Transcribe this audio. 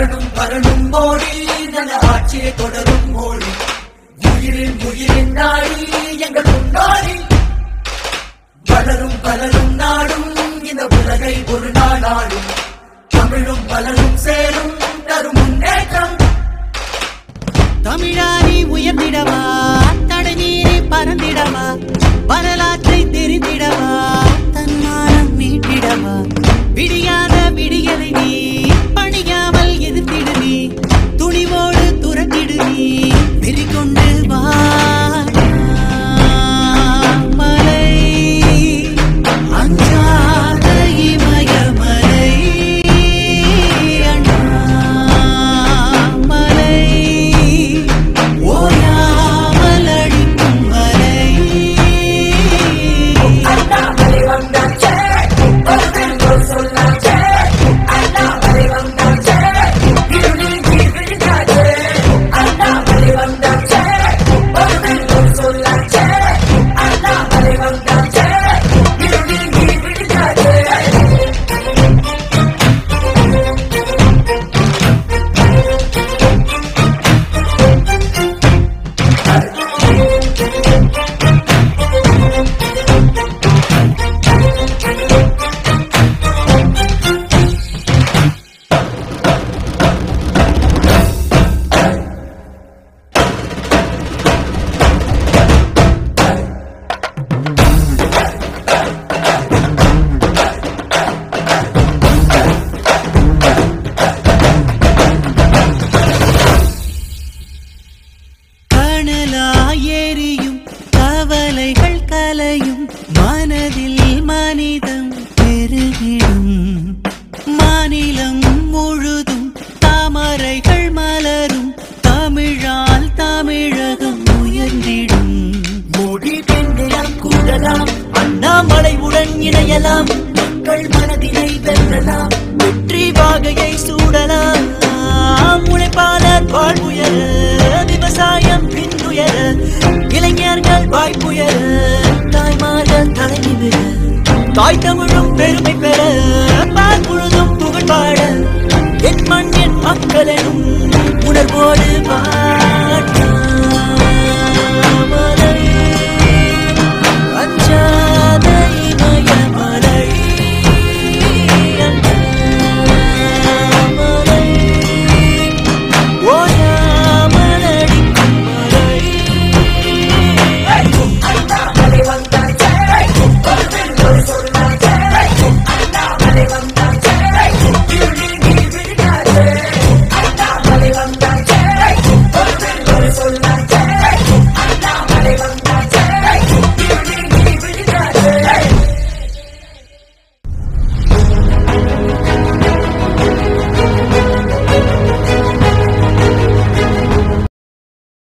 வரணும் மோடி. நல்ல ஆட்சியை தொடரும் மோடி. உயிரின் உயிரின் நாடி எங்கள் முன்னாடி. வளரும் வளரும் நாடும் இந்த உலகை ஒரு நாள் ஆடும் தமிழும் வளரும் சேரும் தரும் முன்னேற்றம். தமிழானி உயர்ந்திடவா? தடநீரை பறந்திடவா? வரலாற்றை தெரிந்திடவா? இணையலாம். மக்கள் மனதினை வெல்லலாம் வெற்றி வாகையை சூடலாம். உழைப்பாளர் வாழ்வுயர விவசாயம் பின்னுயர இளைஞர்கள் வாய்ப்புயர தாய்மார்கள் தலை தாய் தமிழும் பெருமை பெற